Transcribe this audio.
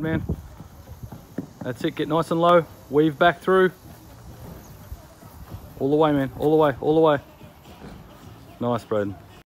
man. That's it, get nice and low, weave back through. All the way, man, all the way, all the way. Nice, Braden.